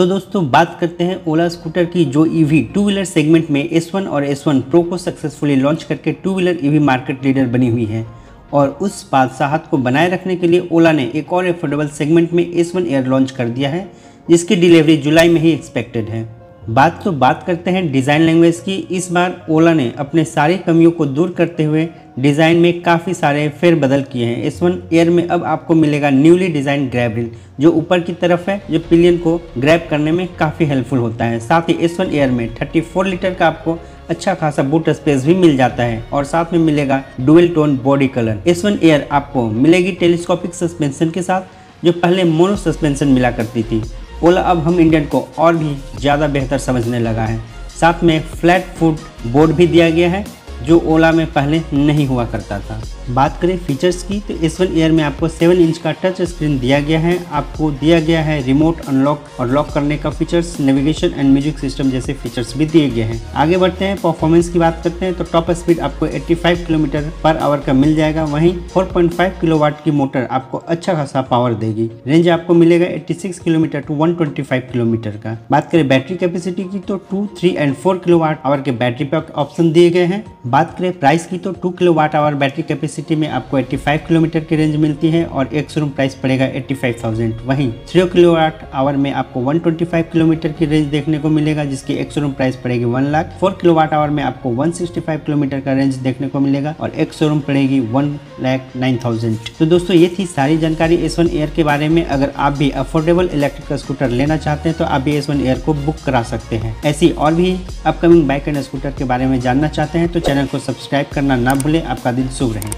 तो दोस्तों, बात करते हैं ओला स्कूटर की जो ईवी टू व्हीलर सेगमेंट में S1 और S1 प्रो को सक्सेसफुली लॉन्च करके two wheeler EV market leader बनी हुई है। और उस बादशाहत को बनाए रखने के लिए ओला ने एक और एफोर्डेबल सेगमेंट में S1 एयर लॉन्च कर दिया है, जिसकी डिलीवरी जुलाई में ही एक्सपेक्टेड है। बात तो बात करते हैं डिज़ाइन लैंग्वेज की। इस बार ओला ने अपने सारी कमियों को दूर करते हुए डिज़ाइन में काफ़ी सारे फेरबदल किए हैं। एस वन एयर में अब आपको मिलेगा न्यूली डिज़ाइन ग्रैब रिल जो ऊपर की तरफ़ है, जो पिलियन को ग्रैब करने में काफ़ी हेल्पफुल होता है। साथ ही एस वन एयर में 34 लीटर का आपको अच्छा खासा बूट स्पेस भी मिल जाता है और साथ में मिलेगा dual tone body colour S one air आपको मिलेगी टेलीस्कोपिक सस्पेंशन के साथ, जो पहले मोनो सस्पेंशन मिला करती थी। ओला अब हम इंडियन को और भी ज़्यादा बेहतर समझने लगा है। साथ में फ्लैट फुट बोर्ड भी दिया गया है। जो ओला में पहले नहीं हुआ करता था। बात करें फीचर्स की तो एस वन ईयर में आपको 7 इंच का टच स्क्रीन दिया गया है। आपको दिया गया है रिमोट अनलॉक और लॉक करने का features navigation and music system जैसे फीचर्स भी दिए गए हैं। आगे बढ़ते हैं परफॉर्मेंस की बात करते हैं तो टॉप स्पीड आपको 85 किलोमीटर पर आवर का मिल जाएगा। वहीं 4.5 किलोवाट की मोटर आपको अच्छा खासा पावर देगी। रेंज आपको मिलेगा eighty kilometre to one kilometre का। बात करें बैटरी कैपेसिटी की तो two three and four kilo hour के बैटरी पैक ऑप्शन दिए गए हैं। बात करें प्राइस की तो two kilo watt hour battery capacity में आपको 85 किलोमीटर की रेंज मिलती है और एक शोरूम प्राइस पड़ेगा 85,000 वहीं थ्री किलो आवर में आपको 125 किलोमीटर की रेंज देखने को मिलेगा जिसकी एक शोरूम प्राइस पड़ेगी one lakh four kilo hour में आपको 165 किलोमीटर का रेंज देखने को मिलेगा और एक शोरूम पड़ेगी वन लाख नाइन थाउज़ेंड तो दोस्तों ये थी सारी जानकारी एस वन एयर के बारे में। अगर आप भी अफोर्डेबल इलेक्ट्रिक स्कूटर लेना चाहते हैं तो आप भी एस वन एयर को बुक करा सकते हैं। ऐसी और भी अपकमिंग बाइक एंड स्कूटर के बारे में जानना चाहते हैं तो चैनल को सब्सक्राइब करना ना भूलें। आपका दिन शुभ रहे।